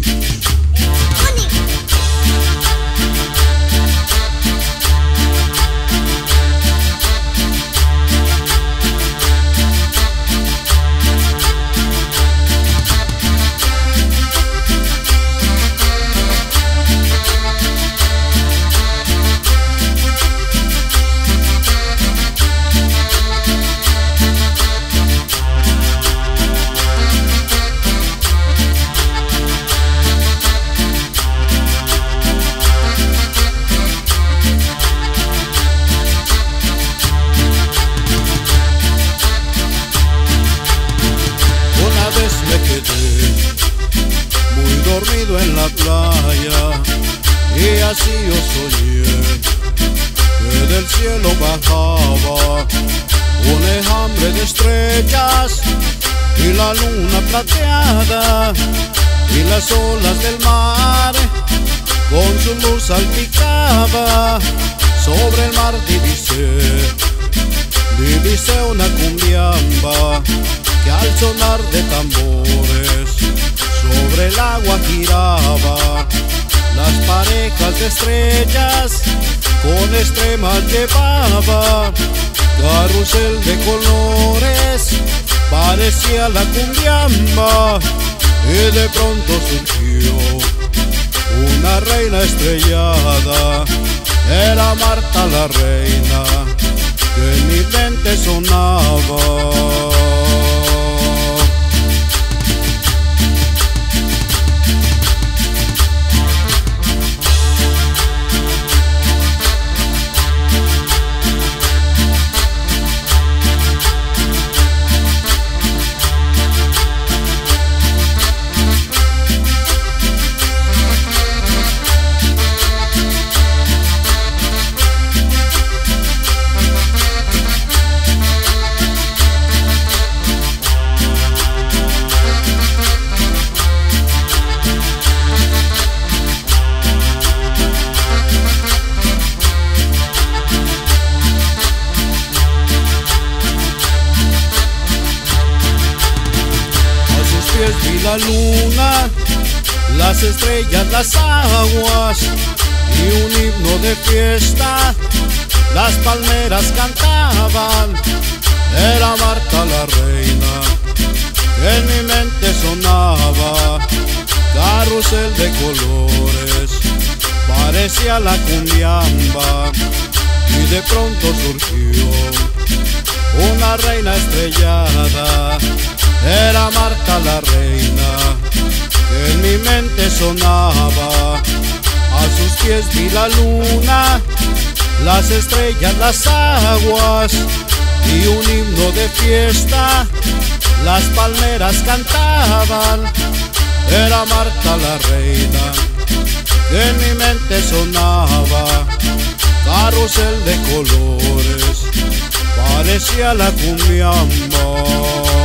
country dormido en la playa y así yo soñé que del cielo bajaba un enjambre de estrellas y la luna plateada y las olas del mar con su luz salpicaba sobre el mar divisé divisé una cumbiamba parejas de estrellas con extremas llevaba. Carrusel de colores parecía la cumbiamba y de pronto surgió una reina estrellada. Era Marta la reina que en mi mente sonaba. Vi la luna, las estrellas, las aguas y un himno de fiesta. Las palmeras cantaban, era Marta la reina, en mi mente sonaba. Carrusel de colores, parecía la cumbiamba y de pronto surgió una reina estrellada. Era Marta la reina, que en mi mente sonaba. A sus pies vi la luna, las estrellas, las aguas y un himno de fiesta. Las palmeras cantaban, era Marta la reina, que en mi mente sonaba. Carrusel de colores, parecía la cumbiamba.